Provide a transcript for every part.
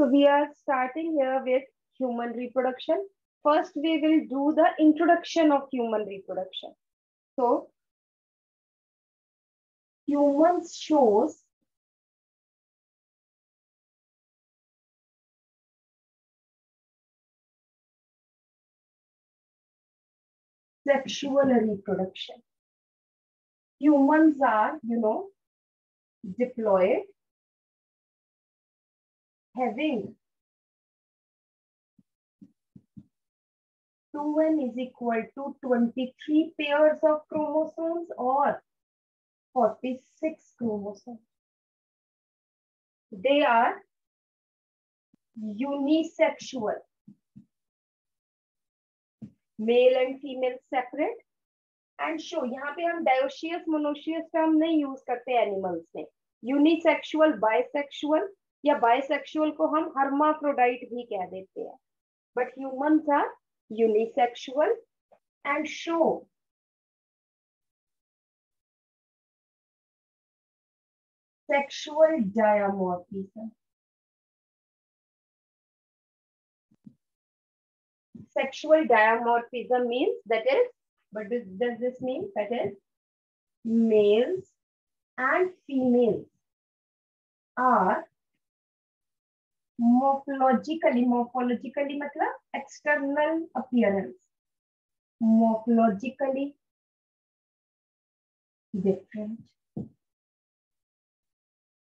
So we are starting here with human reproduction. First, we will do the introduction of human reproduction. So humans shows sexual reproduction. Humans are, you know, diploid, having 2n is equal to 23 pairs of chromosomes or 46 chromosomes. They are unisexual. Male and female separate. And so यहाँ पे हम dioecious monoecious term नहीं use करते animals में unisexual bisexual या bisexual को हम hermaphrodite भी कह देते हैं। But human are unisexual and show sexual dimorphism sexual dimorphism means that is but does this mean that is males and females are morphologically morphologically matlab external appearance. Morphologically different.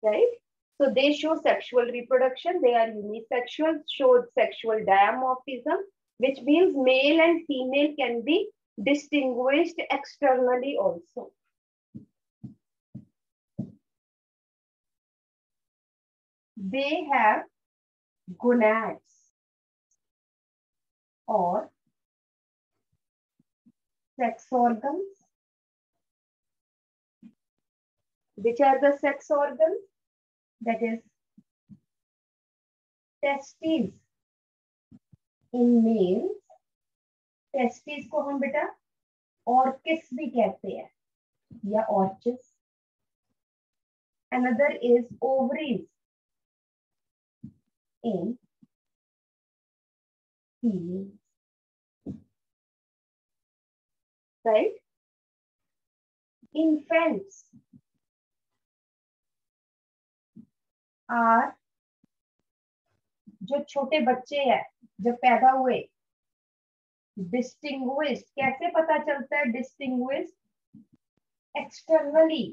Right? So they show sexual reproduction. They are unisexual showed sexual dimorphism which means male and female can be distinguished externally also. They have gonads or sex organs. Which are the sex organs? That is testes in males testis को हम बेटा ऑर्किस भी कहते हैं या ऑर्चिस another is ovaries in females right infants are जो छोटे बच्चे हैं, जब पैदा हुए डिस्टिंग्विश कैसे पता चलता है distinguish externally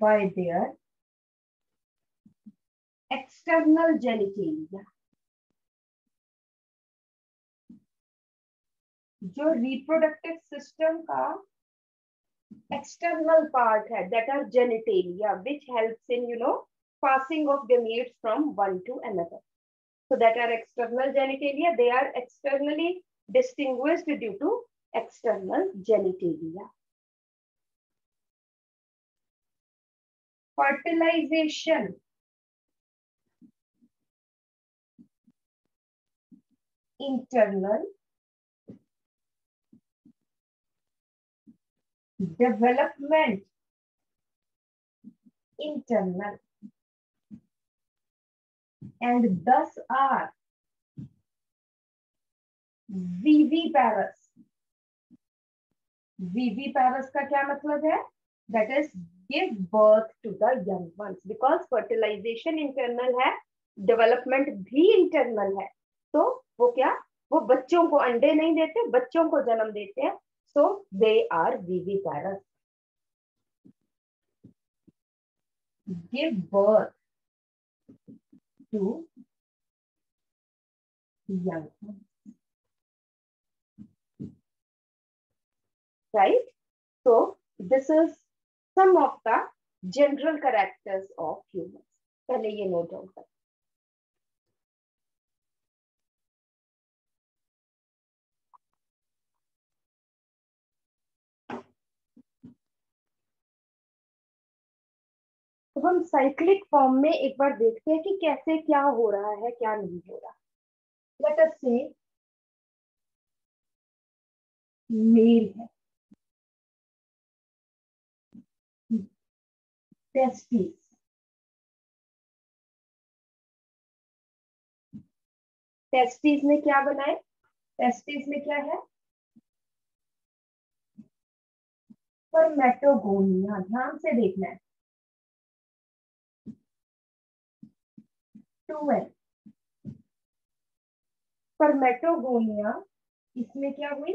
by their external genitalia जो रिप्रोडक्टिव सिस्टम का एक्सटर्नल पार्ट है that are genitalia which helps in you know passing of gametes from one to another So that are external genitalia. They are externally distinguished due to external genitalia. Fertilization. Internal. Development. Internal and thus are viviparous. Viviparous का क्या मतलब है? That is give birth to the young ones because fertilization internal है, development भी internal है. तो वो क्या? वो बच्चों को अंडे नहीं देते, बच्चों को जन्म देते हैं। So they are viviparous give birth to young right so this is some of the general characters of human पहले ये नोट आउट करते तो हम साइक्लिक फॉर्म में एक बार देखते हैं कि कैसे क्या हो रहा है, क्या नहीं हो रहा। लेट अस सी मेल है। टेस्टिस टेस्टिस में क्या बनाए? टेस्टिस में क्या है? फर्मेटोगोनिया ध्यान से देखना है। परमेटोगोनिया इसमें क्या हुई?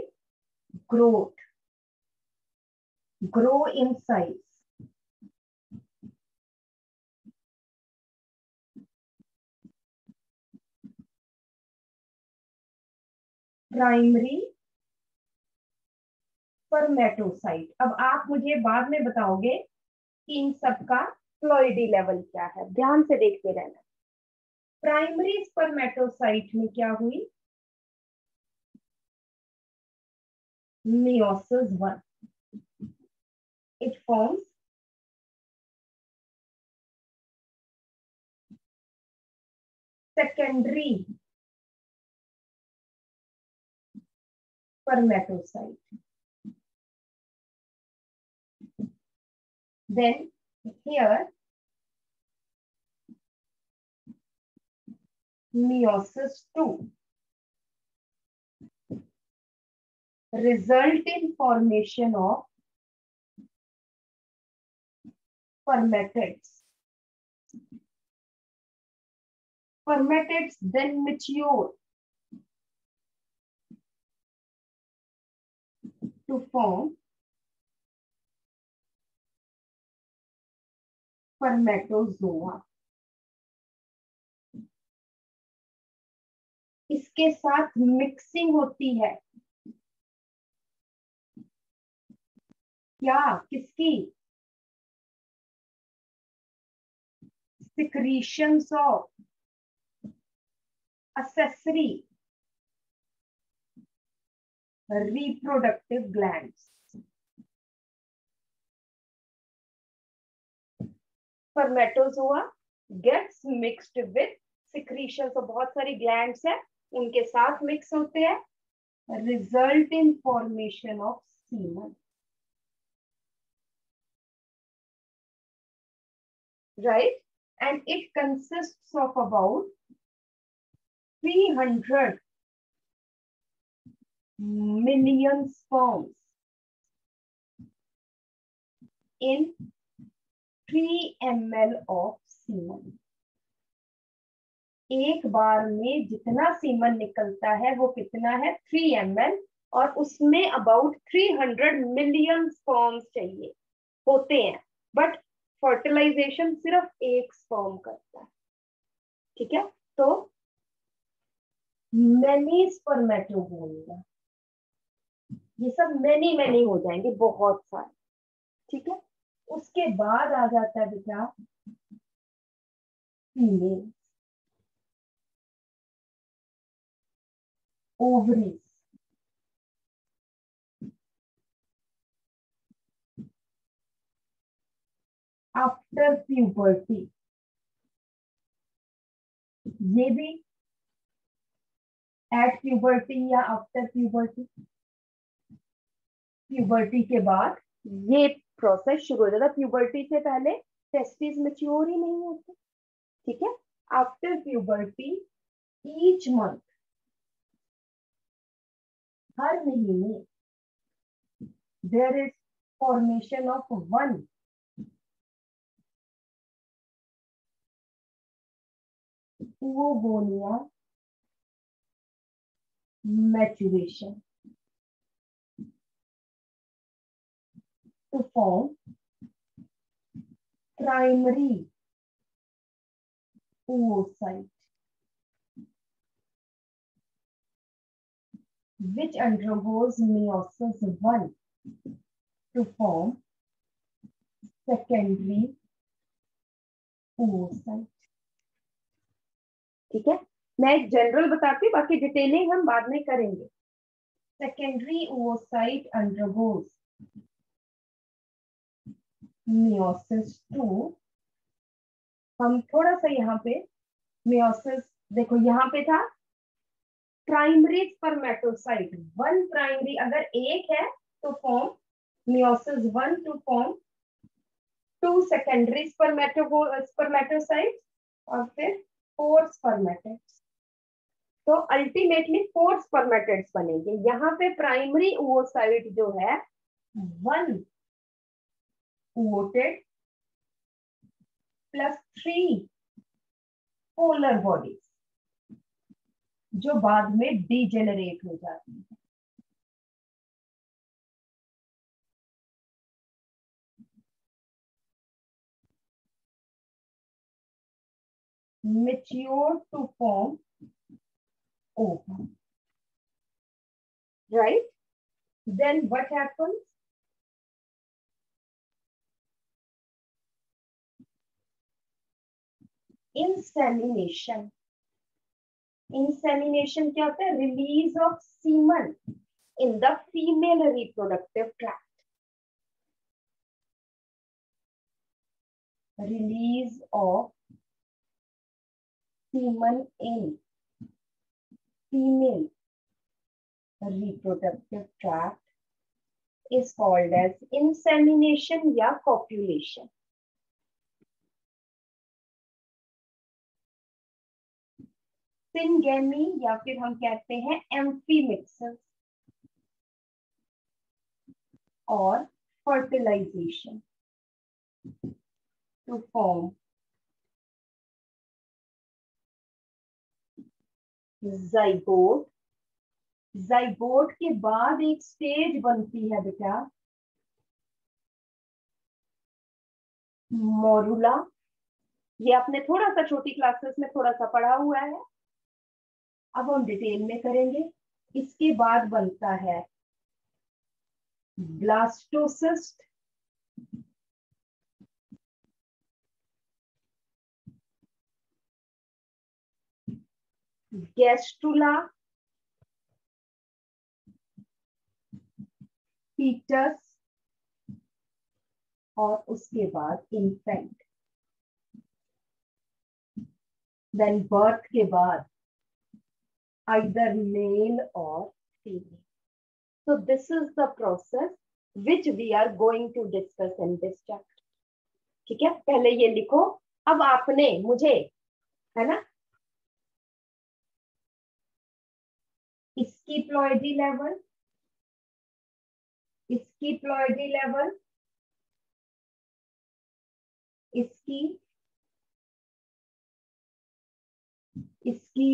Growth. Grow in size. Primary spermatocyte अब आप मुझे बाद में बताओगे कि इन सब का फ्लोइडी लेवल क्या है। ध्यान से देखते रहना। प्राइमरी स्पर्मेटोसाइट में क्या हुई? Meiosis one it forms secondary spermatocyte then here meiosis 2 result in formation of spermatids. Spermatids then mature to form spermatozoa. इसके साथ मिक्सिंग होती है। क्या? किसकी? Secretion of accessory reproductive gland spermatozoa gets mixed with secretion और बहुत सारी glands है। उनके साथ मिक्स होते हैं। Result in formation of semen right and it consist of about 300 million sperms in three M L of cement एक बार में जितना सीमन निकलता है, वो कितना है? 3 ml और उसमें अबाउट 300 मिलियन स्पर्म्स चाहिए, होते हैं। बट फर्टिलाइजेशन सिर्फ़ एक स्पर्म करता है। ठीक है? तो मैनी स्पर्मेटोगोनिया ये सब मैनी मैनी हो जाएँगे, बहुत सारे। ठीक है? उसके बाद आ जाता है बेटा फीमेल ओवरीज आफ्टर प्यूबर्टी ये भी एट प्यूबर्टी या आफ्टर प्यूबर्टी प्यूबर्टी के बाद? ये प्रोसेस शुरू हो जाता प्यूबर्टी से पहले टेस्टिस मेच्योर ही नहीं होते। ठीक है? आफ्टर प्यूबर्टी ईच मंथ हर महीने there is formation of one oogonia maturation to form primary oocyte which undergoes meiosis 1 to form secondary oocyte ठीक है? मैं एक जनरल बताती हूँ, बाकी डिटेलिंग हम बाद में करेंगे। Secondary oocyte undergoes meiosis two हम थोड़ा सा यहाँ पे मियोसिस देखो यहाँ पे था प्राइमरी स्पर्मेटोसाइट वन प्राइमरी अगर एक है तो form meiosis one to form two secondary spermato spermatocyte और फिर four spermatids तो अल्टीमेटली फोर स्पर्मेटेड्स बनेंगे। यहाँ पे प्राइमरी ओवोसाइट जो है one ootid plus three polar bodies जो बाद में डीजेनरेट हो जाती है। Mature to form ovum right then what happen insemination. Insemination क्या होता है? Release of semen in the female reproductive tract release of semen in female reproductive tract is called as insemination या कॉप्युलेशन सिंगेमी या फिर हम कहते हैं amphimixis और fertilization to form zygote zygote के बाद एक स्टेज बनती है बेटा। मोरुला ये आपने थोड़ा सा छोटी क्लासेस में थोड़ा सा पढ़ा हुआ है। अब हम डिटेल में करेंगे। इसके बाद बनता है ब्लास्टोसिस्ट। गैस्ट्रुला। फीटस और उसके बाद इन्फेंट देन बर्थ के बाद आइदर मेल और female so this is the process which we are going to discuss in this chapter. ठीक है? पहले ये लिखो, अब आपने मुझे, है ना? इसकी प्लॉयडी लेवल इसकी प्लॉयडी लेवल इसकी इसकी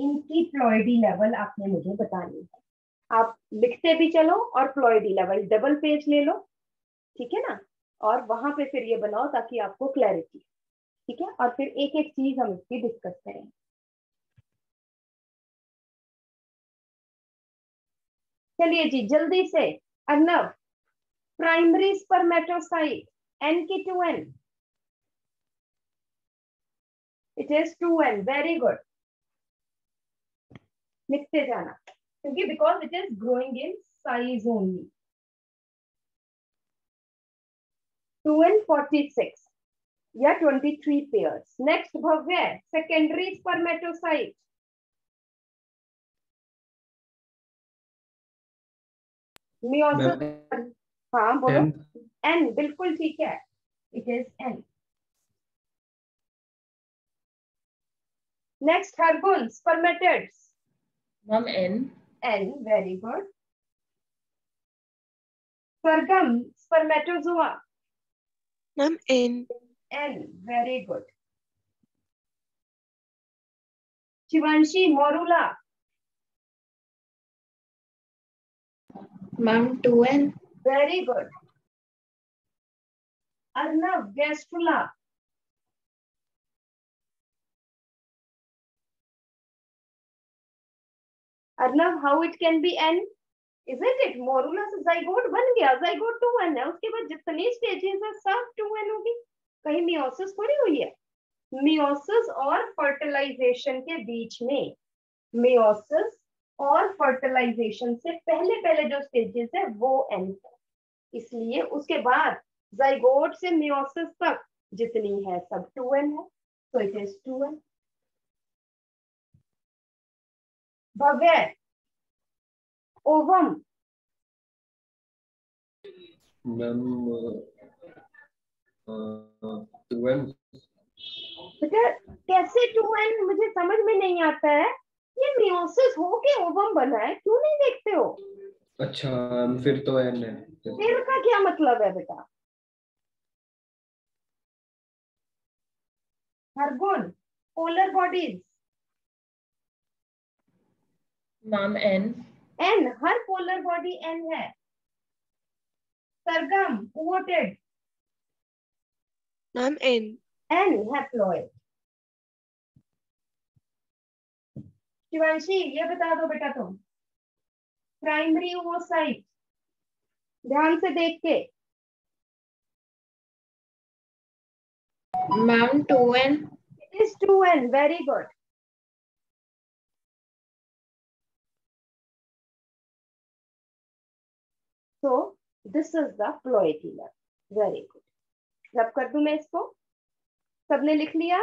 इनकी प्लॉयडी लेवल आपने मुझे बतानी है। आप लिखते भी चलो और प्लॉयडी लेवल, डबल पेज ले लो, ठीक है ना? और वहाँ पे फिर ये बनाओ ताकि आपको क्लैरिटी ठीक है? और फिर एक एक चीज़ हम इसकी डिस्कस करें। चलिए जी, जल्दी से। अर्नव प्राइमरी स्पर्मेटोसाइट एन की two N it is two N very good लिखते जाना। क्योंकि because it is growing in size only two N forty six या twenty three pairs next Bhavya secondary spermatocyte meiosis हाँ बोलो। एन बिल्कुल ठीक है। It is N next Hargun spermatids Ma'am, N. N, very good. Sargam, spermatozoa. Ma'am, N. N, very good. Shivanshi, morula. Ma'am, 2N. Very good. Arnav, gastrula. Arnav how it can be N is it it morula से zygote बन गया। Zygote two N है। उसके बाद जितनी stages है, सब two N होगी। कहीं मियोसिस थोड़ी हुई है। मियोसिस और फर्टिलाइजेशन के बीच में। मियोसिस और फर्टिलाइजेशन से पहले पहले जो स्टेजेस है, वो एन है। इसलिए उसके बाद जाइगोट से मियोसिस तक जितनी है, सब टू एन है। तो it is two N Bhavya ovum. Ma'am बेटा कैसे टू एन मुझे समझ में नहीं आता है। ये मियोसिस हो के ओवम बना है क्यों नहीं देखते हो? अच्छा फिर तो एन है। फिर का क्या मतलब है बेटा? Hargun polar bodies ma'am N N हर पोलर बॉडी एन है। Sargam ootid ma'am N N haploid Shivanshi ये बता दो बेटा तुम। प्राइमरी ओवोसाइट ध्यान से देख के। Ma'am two N it is 2n very good so, this is the ploidy level very good. कर दू मैं इसको सबने लिख लिया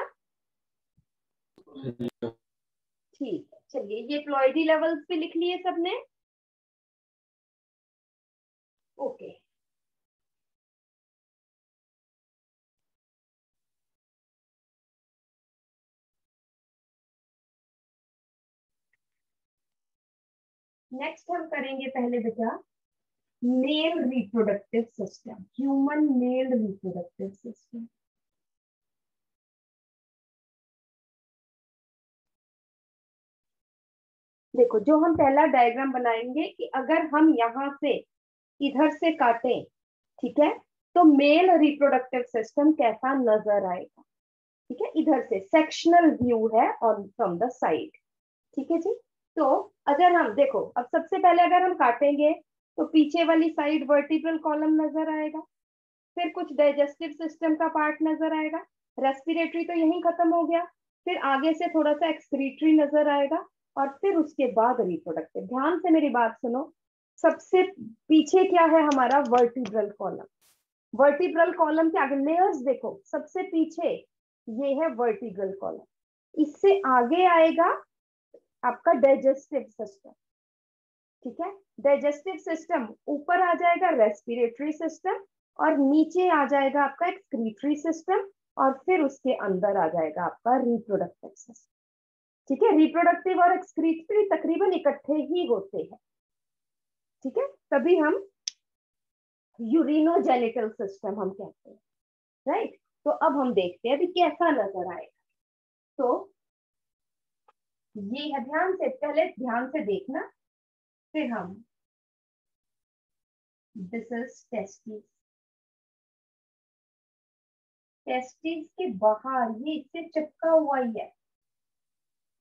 ठीक है चलिए ये प्लॉइडी लेवल्स पे लिख लिए सबने ओके नेक्स्ट हम करेंगे पहले बेटा male reproductive system human male reproductive system देखो, जो हम पहला डायग्राम बनाएँगे कि अगर हम यहाँ से इधर से काटें, ठीक है तो मेल रिप्रोडक्टिव सिस्टम कैसा नज़र आएगा? ठीक है, इधर से सेक्शनल व्यू है ऑन फ्रॉम द साइड ठीक है जी? तो अगर हम, देखो, अब सबसे पहले अगर हम काटेंगे तो पीछे वाली साइड वर्टिब्रल कॉलम नज़र आएगा। फिर कुछ डाइजेस्टिव सिस्टम का पार्ट नज़र आएगा। रेस्पिरेटरी तो यहीं खत्म हो गया। फिर आगे से थोड़ा सा एक्सक्रीटरी नज़र आएगा और फिर उसके बाद रिप्रोडक्टिव ध्यान से मेरी बात सुनो। सबसे पीछे क्या है हमारा वर्टिब्रल कॉलम वर्टिब्रल कॉलम के आगे लेयर्स देखो। सबसे पीछे ये है वर्टिब्रल कॉलम इससे आगे आएगा आपका डाइजेस्टिव सिस्टम ठीक है? डाइजेस्टिव सिस्टम ऊपर आ जाएगा रेस्पिरेटरी सिस्टम और नीचे आ जाएगा आपका एक्सक्रीटरी सिस्टम और फिर उसके अंदर आ जाएगा आपका रिप्रोडक्टिव सिस्टम ठीक है? रिप्रोडक्टिव और एक्सक्रीटरी तकरीबन इकट्ठे ही होते हैं। ठीक है? तभी हम यूरिनोजेनिटल सिस्टम हम कहते हैं। राइट तो अब हम देखते हैं अभी कैसा नज़र आएगा। तो ये है, ध्यान से, पहले ध्यान से देखना। फिर हम दिस इज़ टेस्टिस टेस्टिस के बाहर ये इससे चिपका हुआ ही है।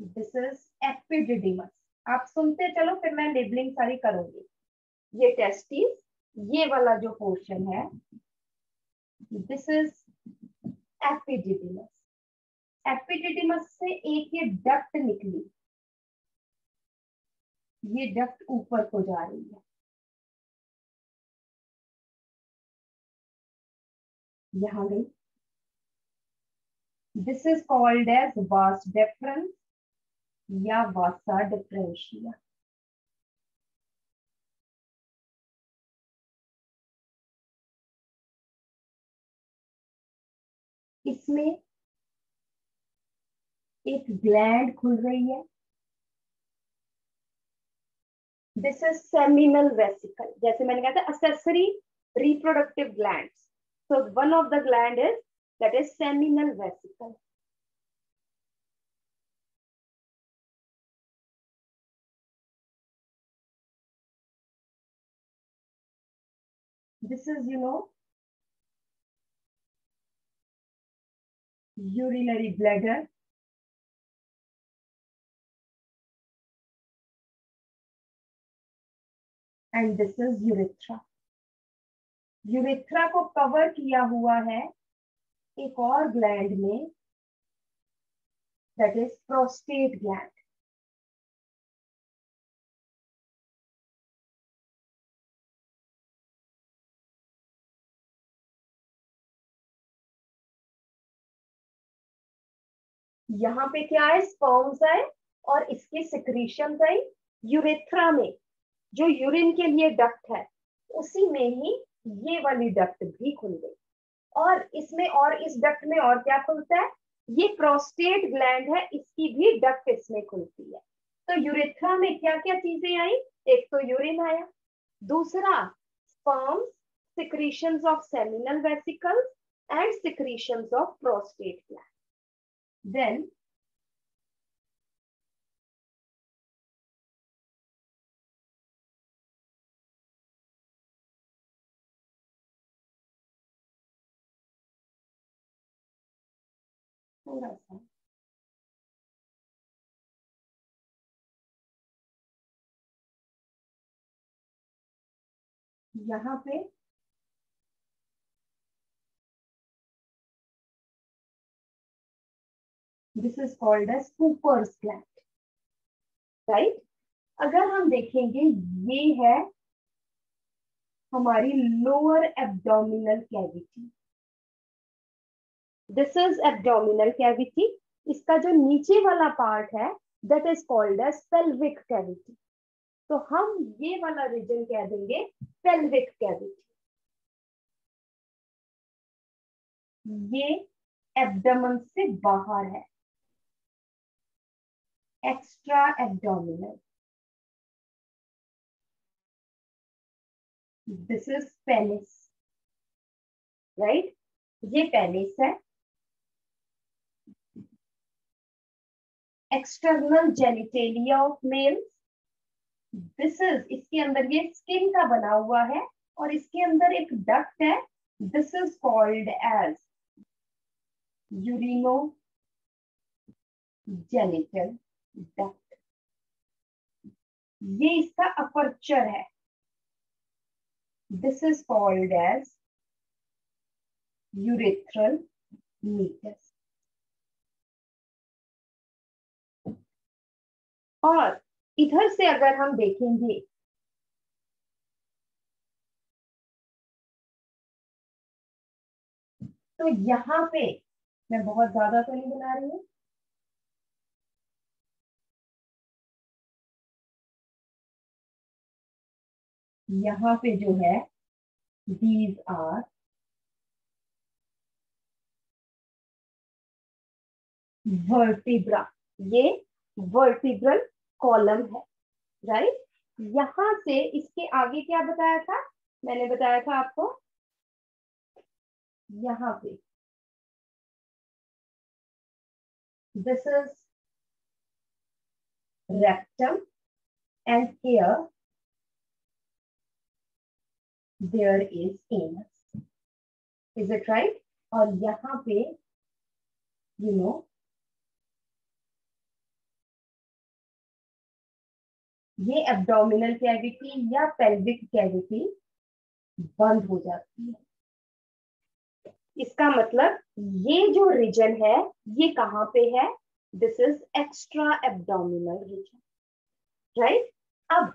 दिस इज़ एपिडिडिमस आप सुनते चलो, फिर मैं लेबलिंग सारी करूँगी। ये टेस्टिस ये वाला जो पोर्शन है दिस इज़ एपिडिडिमस एपिडिडिमस से एक ये डक्ट निकली। ये डक्ट ऊपर को जा रही है। यहाँ गई। This is called as vas deferens या वासा डिफरेंशिया इसमें एक ग्लैंड खुल रही है। दिस इज़ सेमिनल वेसिकल जैसे मैंने कहा था accessory reproductive gland so one of the gland is that is seminal vesicle this is, you know, urinary bladder. And this is urethra urethra को कवर किया हुआ है एक और ग्लैंड में दैट इज़ प्रोस्टेट ग्लैंड यहाँ पे क्या है? स्पर्म्स है और इसके सिक्रीशन गई यूरेथ्रा में जो यूरिन के लिए डक्ट है, उसी में ही ये वाली डक्ट भी खुल गई। और इसमें और इस डक्ट में और क्या खुलता है? ये प्रोस्टेट ग्लैंड है, इसकी भी डक्ट इसमें खुलती है। तो यूरेथ्रा में क्या क्या चीज़ें आई? एक तो यूरिन आया, दूसरा sperms secretions of seminal vesicles and secretions of prostate gland. Then थोड़ा सा यहाँ पे this is called as Cowper's gland right अगर हम देखेंगे, ये है हमारी lower abdominal cavity this is abdominal cavity इसका जो नीचे वाला पार्ट है that is called as pelvic cavity तो हम ये वाला रीजन कह देंगे पेल्विक कैविटी ये एब्डमन से बाहर है. Extra abdominal this is penis right ये पेनिस है. External genitalia of males this is इसके अंदर ये स्किन का बना हुआ है और इसके अंदर एक डक्ट है. This is called as urinogenital duct ये इसका अपर्चर है. This is called as urethral meatus और इधर से अगर हम देखेंगे तो यहाँ पे मैं बहुत ज़्यादा तो नहीं बना रही हूँ। यहाँ पे जो है दीज आर वर्टिब्रा ये वर्टिब्रल कॉलम है राइट यहाँ से इसके आगे क्या बताया था? मैंने बताया था आपको। यहाँ पे। This is rectum and here there is anus. Is it right और यहाँ पे, you know ये एब्डोमिनल कैविटी या पेल्विक कैविटी बंद हो जाती है। इसका मतलब ये जो रीजन है, ये कहाँ पे है? This is extra abdominal region right अब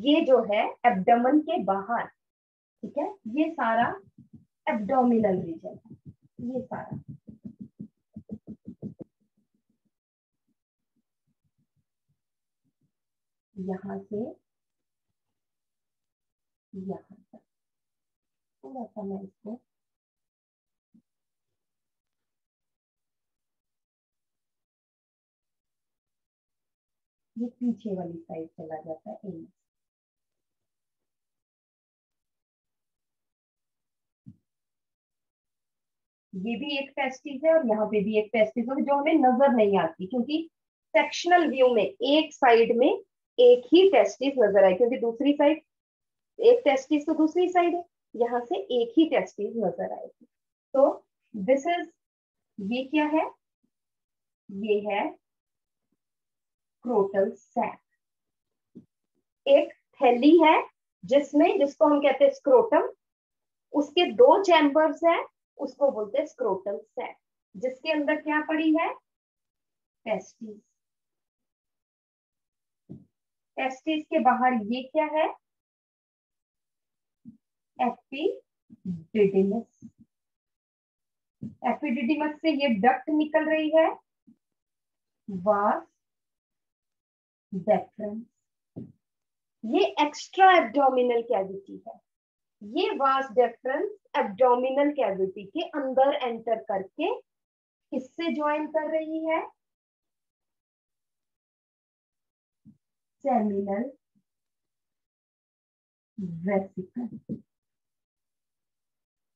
ये जो है एब्डमन के बाहर, ठीक है? ये सारा एब्डोमिनल रीजन है। ये सारा। यहाँ से, यहाँ तक। थोड़ा सा मैं इसको ये पीछे वाली साइड चला जाता है एनस ये भी एक टेस्टिस है और यहाँ पे भी एक टेस्टिस है जो हमें नज़र नहीं आती, क्योंकि सेक्शनल व्यू में एक साइड में एक ही टेस्टिस नज़र आए, क्योंकि दूसरी साइड एक टेस्टिस तो दूसरी साइड है, यहाँ से एक ही टेस्टिस नज़र आएगी तो दिस इज़ ये क्या है? ये है क्रोटल सैक एक थैली है जिसमें, जिसको हम कहते हैं स्क्रोटम उसके दो चैम्बर्स हैं उसको बोलते हैं स्क्रोटल सैक जिसके अंदर क्या पड़ी है? टेस्टिस टेस्टिस के बाहर ये क्या है? एपिडिडिमस एपिडिडिमस से ये डक्ट निकल रही है। वास डेफरेंस ये एक्स्ट्रा एब्डोमिनल कैविटी है। ये वास डेफरेंस एब्डोमिनल कैविटी के अंदर एंटर करके किससे ज्वाइन कर रही है? सेमिनल वेसिकल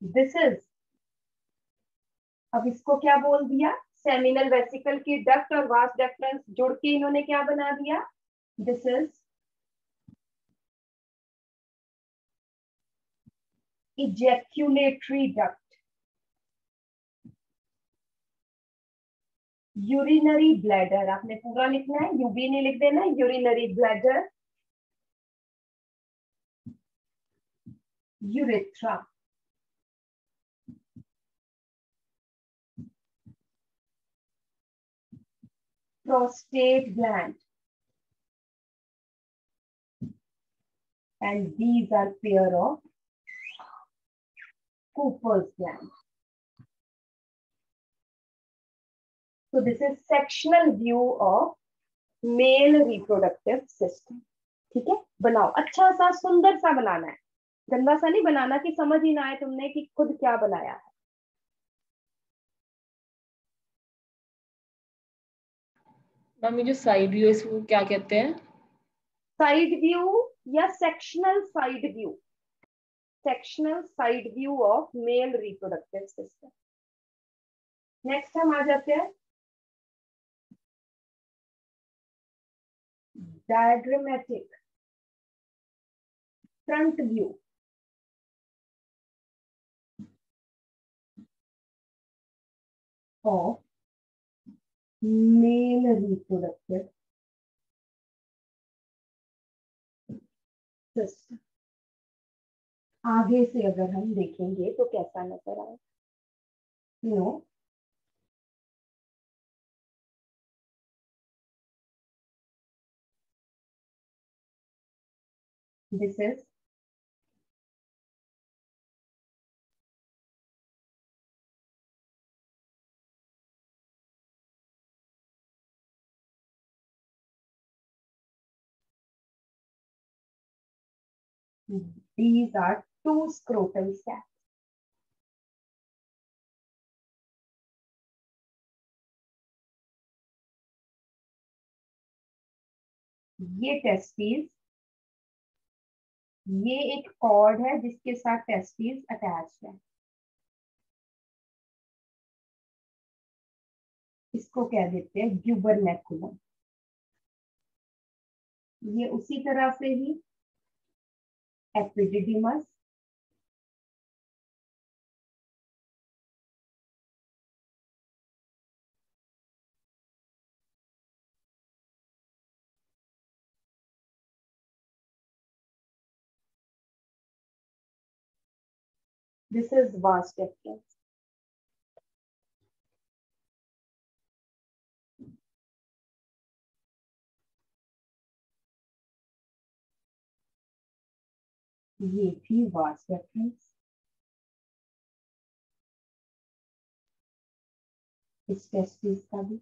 दिस इज़ अब इसको क्या बोल दिया? सेमिनल वेसिकल की डक्ट और वास डेफरेंस जुड़ के इन्होंने क्या बना दिया? This is ejaculatory duct urinary bladder आपने पूरा लिखना है यूबी नहीं लिख देना urinary bladder urethra prostate gland and these are pair of Cooper's gland. So this is sectional view of male reproductive system. ठीक है? बनाओ। अच्छा सा सुंदर सा बनाना है। गंदा सा नहीं बनाना कि समझ ही ना आए तुमने कि खुद क्या बनाया है। मम्मी जो साइड व्यू है इसको क्या कहते हैं? साइड व्यू या sectional side view sectional side view of male reproductive system next हम आ जाते हैं। Diagrammatic front view of male reproductive system. आगे से अगर हम देखेंगे तो कैसा नज़र आए? No this is These are two scrotal sacs. ये टेस्टिस ये एक कॉर्ड है जिसके साथ टेस्टिस अटैच है इसको कह देते हैं ग्यूबरनेकुलम ये उसी तरह से ही epididymis This is vast difference. ये थी वास्ट रेफरेंस इस टेस्टिस का भी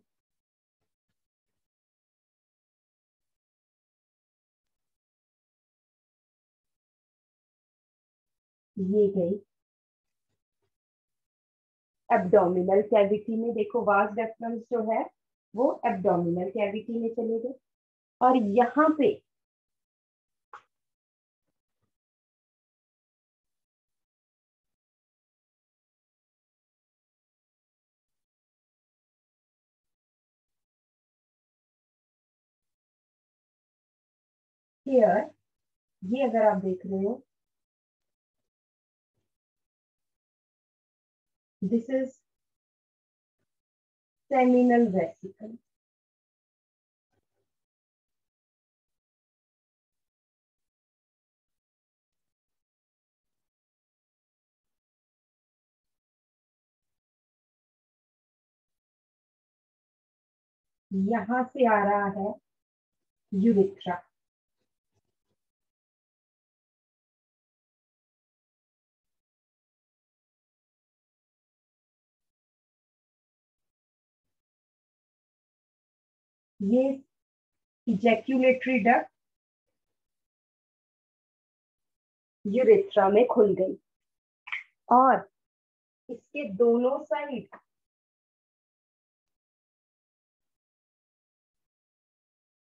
ये गई एब्डोमिनल कैविटी में देखो, वास रेफरेंस जो है, वो एब्डोमिनल कैविटी में चले गए। और यहाँ पे हेयर ये अगर आप देख रहे हो दिस इज़ सेमिनल वेसिकल यहाँ से आ रहा है यूरिथ्रा। ये इजैक्यूलेटरी डक्ट यूरेथ्रा में खुल गई। और इसके दोनों साइड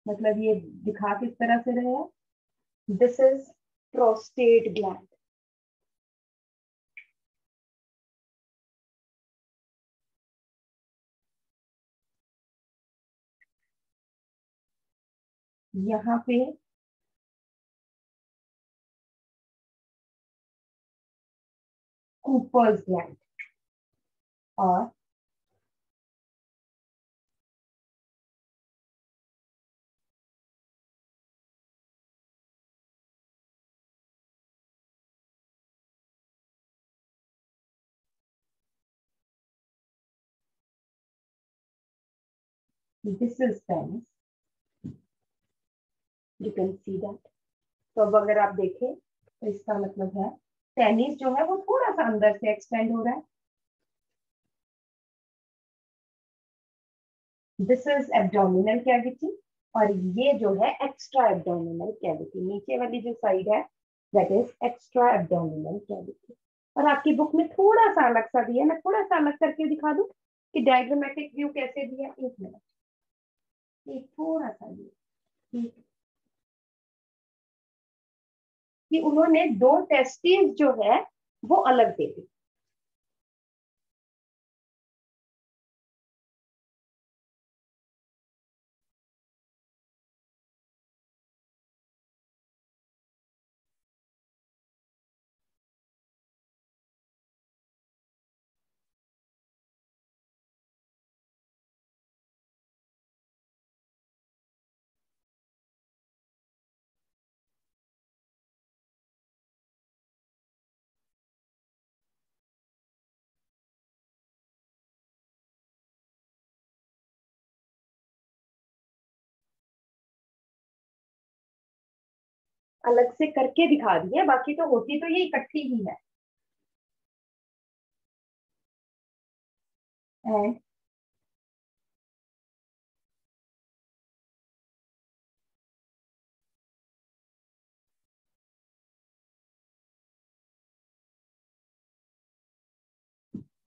मतलब ये दिखा किस तरह से रहे दिस इज़ प्रोस्टेट ग्लैंड यहाँ पे कूपर्स ग्लैंड और this is penis you can see that तो अब अगर आप देखें तो इसका मतलब है टेनिस जो है वो थोड़ा सा अंदर से एक्सटेंड हो रहा है। दिस इज़ एब्डोमिनल कैविटी और ये जो है एक्स्ट्रा एब्डोमिनल कैविटी नीचे वाली जो साइड है that is extra abdominal cavity और आपकी बुक में थोड़ा सा अलग सा दिया मैं थोड़ा सा अलग करके दिखा दूँ कि डायग्रामेटिक व्यू कैसे दिया, एक मिनट एक थोड़ा सा दिया ठीक। कि उन्होंने दो टेस्टिस जो है वो अलग दे दी। अलग से करके दिखा दी है, बाकी तो होती तो ये इकट्ठी ही है। एंड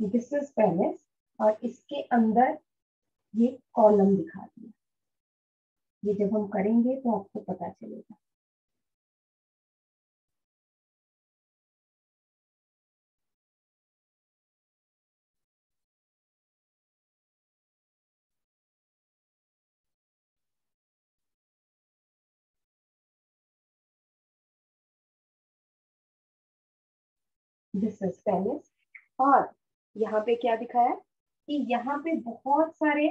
दिस इज़ पैलेस और इसके अंदर ये कॉलम दिखा दिया। ये जब हम करेंगे तो आपको पता चलेगा। दिस इज़ पेनिस और यहाँ पे क्या दिखाया? कि यहाँ पे बहुत सारे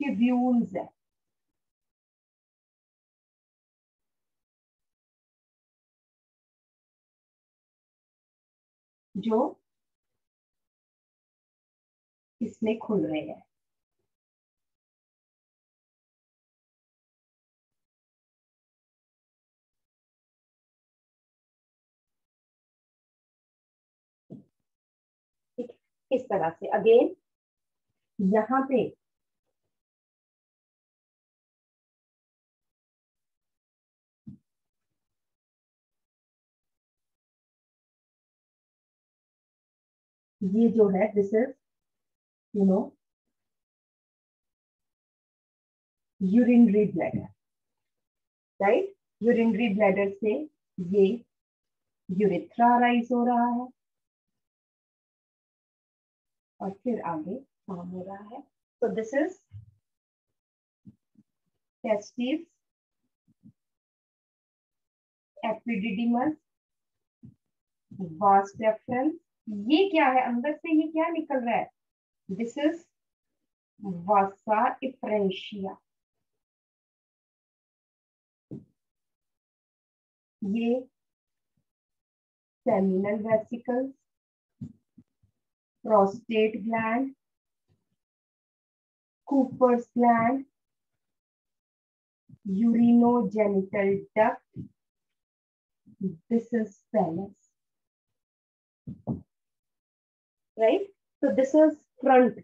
ट्यूब्यूल्स है। जो इसमें खुल रहे हैं। इस तरह से। अगेन यहाँ पे ये जो है this is you know urinary bladder right urinary bladder से ये यूरिथ्रा राइज हो रहा है। और फिर आगे काम हो रहा है। तो this is testis epididymis vas ये क्या है? अंदर से ये क्या निकल रहा है? दिस इज़ वासा इफ्रेंशिया ये seminal vesicles prostate gland, Cooper's gland, urinogenital duct. This is penis. Right? So this is front.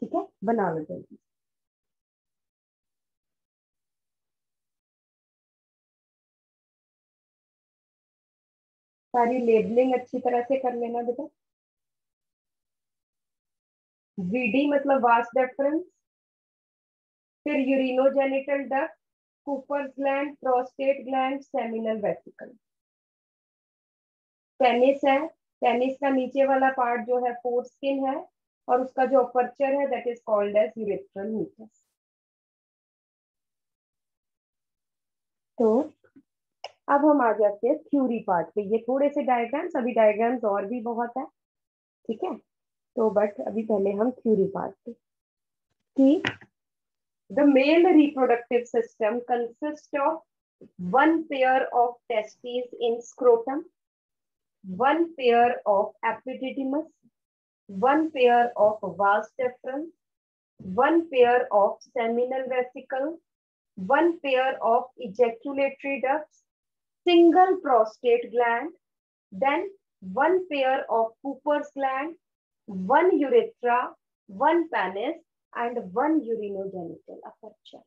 ठीक है बना लो जल्दी सारी लेबलिंग अच्छी तरह से कर लेना बेटा वीडी मतलब वास डिफरेंस फिर urinogenital duct Cowper's gland prostate gland seminal vesicle penis है. पेनिस का नीचे वाला पार्ट जो है फोर स्किन है और उसका जो अपर्चर है that is called as urethral meatus तो अब हम आ जाते हैं थ्योरी पार्ट पे. ये थोड़े से डायग्राम्स अभी डायग्राम्स और भी बहुत है. ठीक है? तो बट अभी पहले हम थ्यूरी पार्ट कि the male reproductive system consist of one pair of testis in scrotum one pair of epididymis one pair of vas one pair of seminal vesicle one pair of ejaculatory ducts single prostate gland then one pair of Cowper's gland one urethra, one penis, and one urinogenital aperture.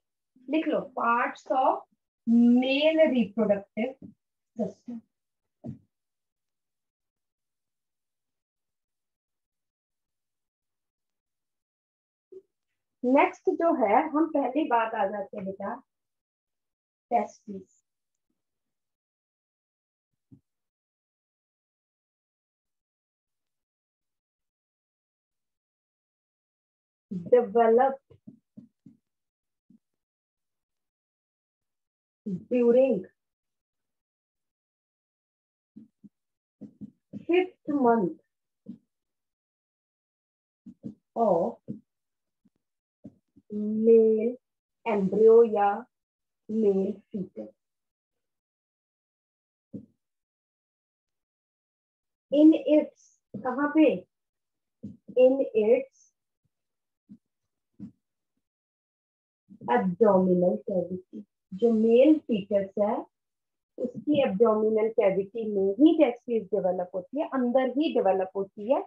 लिख लो parts of male reproductive system. Next जो है हम पहली बात आ जाते हैं बेटा testis developed during fifth month of male embryo या male fetus. In its कहाँ पे? In its एब्डोमिनल कैविटी जो मेल फीटस है, उसकी एब्डोमिनल कैविटी में ही टेस्टिस डेवलप होती है, अंदर ही डेवलप होती है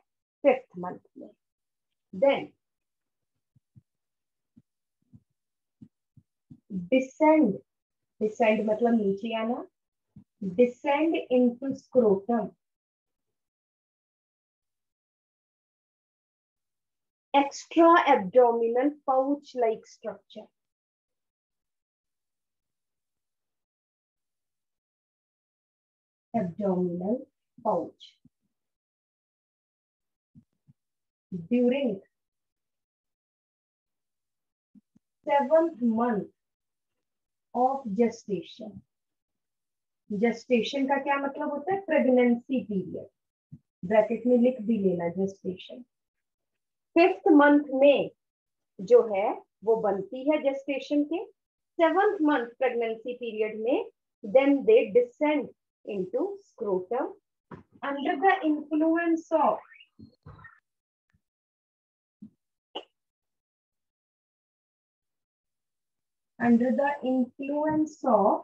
फिफ्थ मंथ में. देन डिसेंड डिसेंड मतलब नीचे आना descend into scrotum extra abdominal pouch like structure. Abdominal pouch. During seventh month of gestation. gestation का क्या मतलब होता है प्रेगनेंसी पीरियड ब्रैकेट में लिख भी लेना gestation. फिफ्थ मंथ में जो है वो बनती है gestation के सेवंथ मंथ प्रेगनेंसी पीरियड में then they descend into scrotum under the influence of under the influence of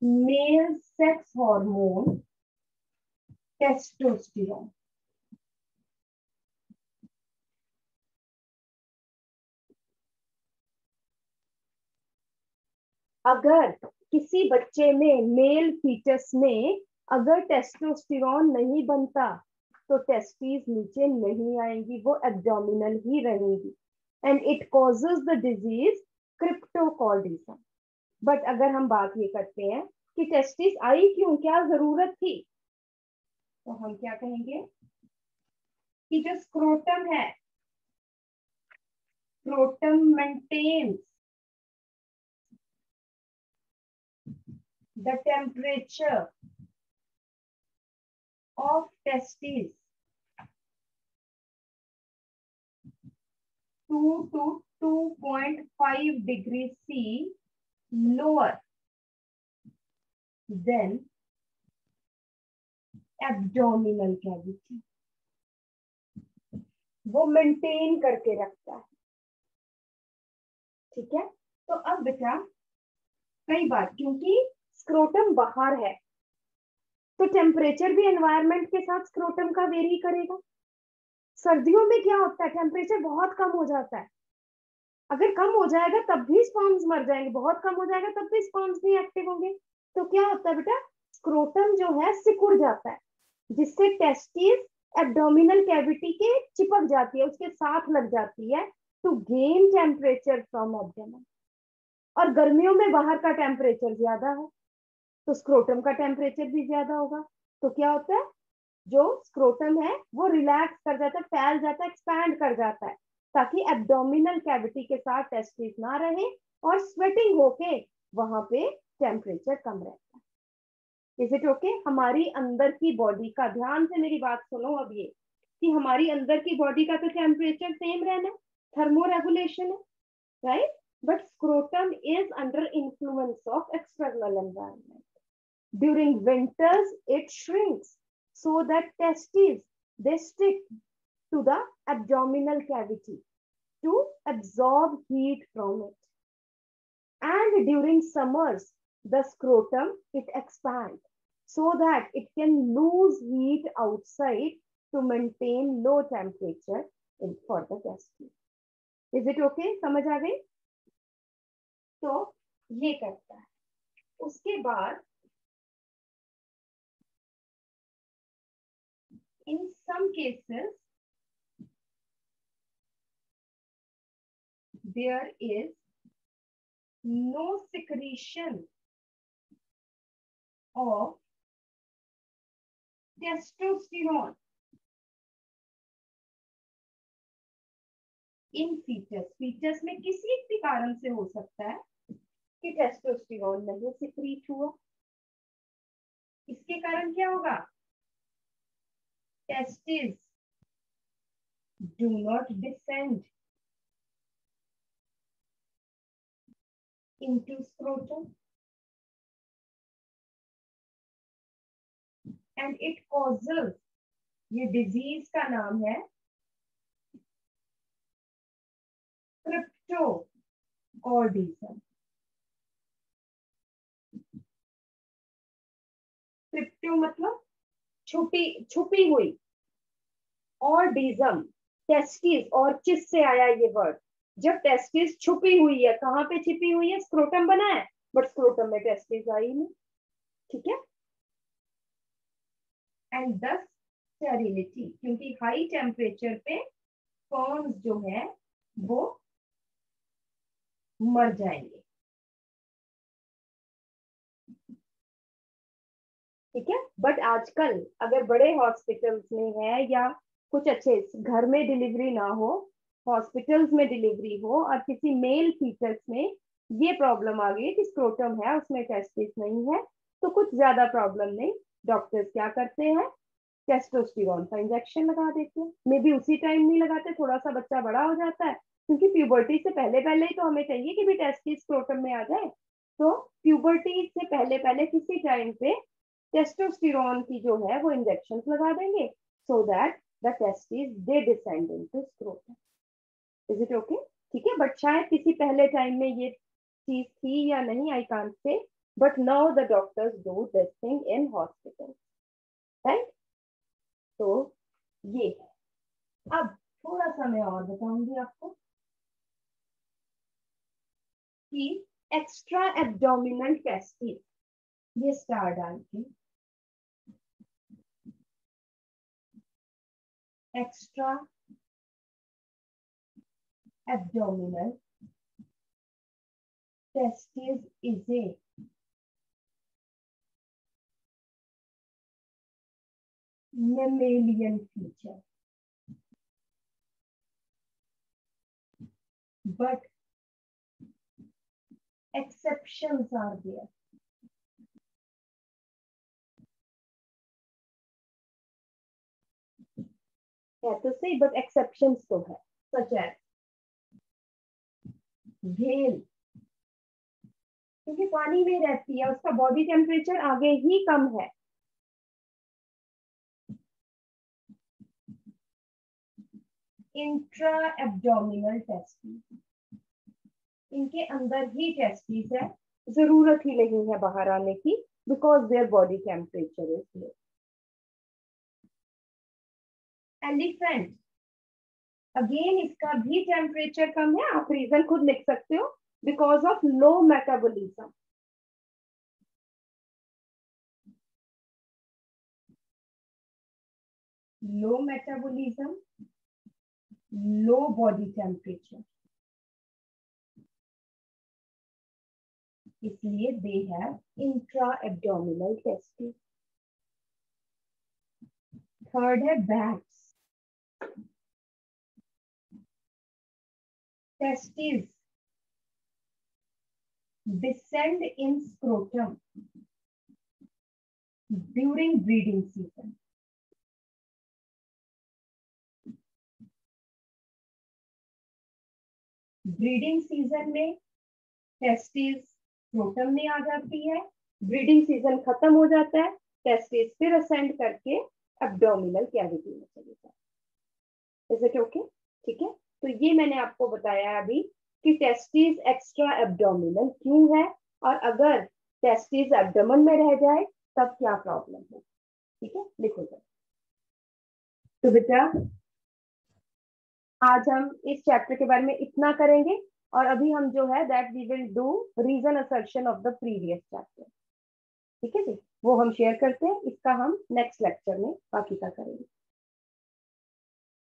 male sex hormone testosterone अगर किसी बच्चे में मेल फीटस में अगर टेस्टोस्टेरॉन नहीं बनता तो टेस्टीज नीचे नहीं आएँगी, वो एब्डोमिनल ही रहेंगी। And it causes the disease cryptorchidism but अगर हम बात ये करते हैं कि टेस्टिस आई क्यों, क्या ज़रूरत थी तो हम क्या कहेंगे कि जो स्क्रोटम है scrotum maintains the temperature of testes 2 to 2.5 degrees C lower than abdominal cavity वो मेंटेन करके रखता है ठीक है तो अब बेटा कई बार क्योंकि स्क्रोटम बाहर है। तो टेम्परेचर भी एनवायरमेंट के साथ स्क्रोटम का वेरी करेगा। सर्दियों में क्या होता है? टेम्परेचर बहुत कम हो जाता है। अगर कम हो जाएगा, तब भी स्पॉन्स मर जाएँगे। बहुत कम हो जाएगा, तब भी स्पॉन्स नहीं एक्टिव होंगे। तो क्या होता है बेटा? स्क्रोटम जो है, सिकुड़ जाता है, जिससे टेस्टिस एब्डोमिनल कैविटी के चिपक जाती है, उसके साथ लग जाती है to gain temperature from abdomen और गर्मियों में बाहर का टेम्परेचर ज़्यादा है। तो स्क्रोटम का टेम्परेचर भी ज़्यादा होगा। तो क्या होता है? जो स्क्रोटम है, वो रिलैक्स कर जाता है, फैल जाता है एक्सपैंड कर जाता है, ताकि एब्डोमिनल कैविटी के साथ टेस्टिस ना रहे और स्वेटिंग होके वहाँ पे टेम्परेचर कम रहता है। इज़ इट ओके हमारी अंदर की बॉडी का, ध्यान से मेरी बात सुनो अब ये, कि हमारी अंदर की बॉडी का तो टेम्परेचर सेम रहना है थर्मो रेगुलेशन है right but scrotum is under influence of external environment. During winters, it shrinks so that testes, they stick to the abdominal cavity to absorb heat from it. And during summers, the scrotum, it expands so that it can lose heat outside to maintain low temperature in, for the testes. Is it okay? समझ आ गई? तो ये करता है उसके बाद in some cases there is no secretion of testosterone in features features में किसी भी कारण से हो सकता है कि टेस्टोस्टेरोन नहीं सिक्रीट हुआ। इसके कारण क्या होगा? Testis do not descend into scrotum. And it causes, ये डिज़ीज़ का नाम है क्रिप्टो क्रिप्टोकॉर्डिज्म क्रिप्टो मतलब छुपी छुपी हुई। और डिजम टेस्टिस और चिस से आया ये वर्ड जब टेस्टिस छुपी हुई है, कहाँ पे छिपी हुई है? स्क्रोटम बना है। बट स्क्रोटम में टेस्टिस आई नहीं। ठीक है? एंड दस स्टेरिलिटी क्योंकि हाई टेम्परेचर पे फॉर्म्स जो है, वो मर जाएँगे। ठीक है? बट आजकल अगर बड़े हॉस्पिटल्स में है या कुछ अच्छे, घर में डिलीवरी ना हो हॉस्पिटल्स में डिलीवरी हो और किसी मेल फीचर्स में ये प्रॉब्लम आ गई कि स्क्रोटम है, उसमें टेस्टिस नहीं है तो कुछ ज़्यादा प्रॉब्लम नहीं। डॉक्टर्स क्या करते हैं? टेस्टोस्टिरॉन का इंजेक्शन लगा देते हैं। मे बी उसी टाइम नहीं लगाते थोड़ा सा बच्चा बड़ा हो जाता है, क्योंकि प्यूबर्टी से पहले पहले ही तो हमें चाहिए कि भी टेस्टिस स्क्रोटम में आ जाए। तो प्यूबर्टी से पहले पहले किसी टाइम पे टेस्टोस्टेरोन की जो है वो इंजेक्शन लगा देंगे so that the testis they descend into scrotum is it okay ठीक है? बट शायद किसी पहले टाइम में ये चीज़ थी या नहीं I can't say but now the doctors do this thing in hospital right तो ये है. अब थोड़ा सा मैं और बताऊँगी आपको कि एक्स्ट्रा एब्डोमिनल टेस्टिस ये स्टार डाल के extra abdominal testis is a mammalian feature. But exceptions are there. है तो सही बट एक्सेप्शन तो है। सच है। भेल। क्योंकि पानी में रहती है, उसका बॉडी टेम्परेचर आगे ही कम है। इंट्रा एब्डोमिनल टेस्टिस इनके अंदर ही टेस्टिस है। ज़रूरत ही नहीं है बाहर आने की because their body temperature is low elephant. Again इसका भी टेम्परेचर कम है, आप रीजन खुद लिख सकते हो because of low metabolism low metabolism low body temperature इसलिए they have intra abdominal testis third है bats testes descend in scrotum during breeding season. Breeding season में टेस्टिस स्क्रोटम में आ जाती है। ब्रीडिंग सीज़न खत्म हो जाता है टेस्टिस फिर असेंड करके एब्डोमिनल कैविटी में चले जाते इज़ इट ओके ठीक है? तो ये मैंने आपको बताया अभी कि टेस्टिस एक्स्ट्रा एब्डोमिनल क्यों है? और अगर टेस्टिस एब्डोमन में रह जाए, तब क्या प्रॉब्लम है? ठीक है? लिखो सर तो बेटा, आज हम इस चैप्टर के बारे में इतना करेंगे और अभी हम जो है that we will do reason assertion of the previous chapter ठीक है जी? वो हम शेयर करते हैं, इसका हम नेक्स्ट लेक्चर में बाकी का करेंगे।